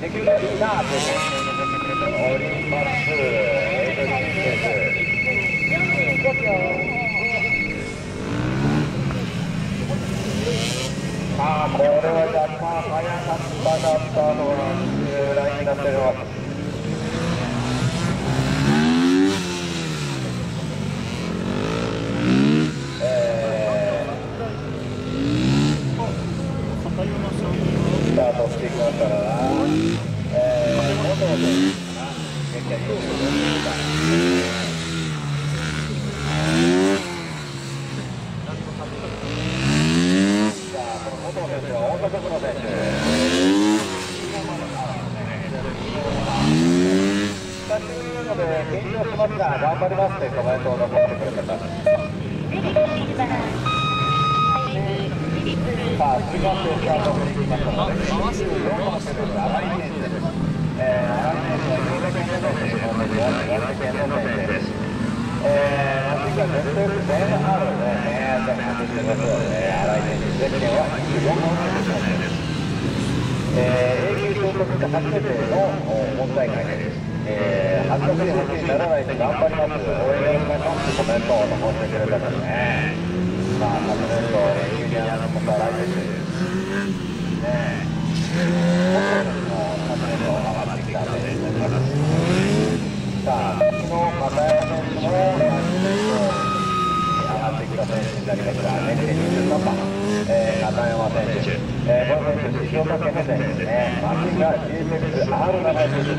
できるといいなと思っております。えーと45秒。さあ、これは若干早かったかったのがラインになっております。スタートしていきますから。ー、元々、結局、さあ、この元の選手は大阪府の選手。久しぶりなので、緊張しますが、頑張りますってコメントを残してくれてます。ので、4番センチ、荒えー、永久昇格初めての本大会です。えー、恥ずかしい話にならないで頑張ります。応援よろしくお願いしますコメントを残してくれたからね。まあ、昨年とユニアのことは来年です。ねえ。僕たちも昨年と上がってきた選手になります。さあ、昨日、片山選手も昨年と上がってきた選手になりますが、年齢23番、えー、片山選手。えー、この選手、静岡県の選手ですね。マシンが GSX-R7 選手。